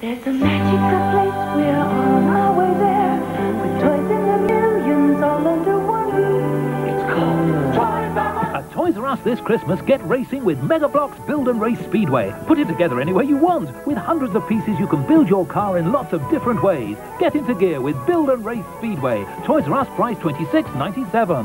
There's a magical place, we're on our way there. With toys in the millions all under one roof. It's called Toys R Us. At Toys R Us this Christmas, get racing with Mega Bloks Build and Race Speedway. Put it together any way you want. With hundreds of pieces, you can build your car in lots of different ways. Get into gear with Build and Race Speedway. Toys R Us price twenty six ninety seven.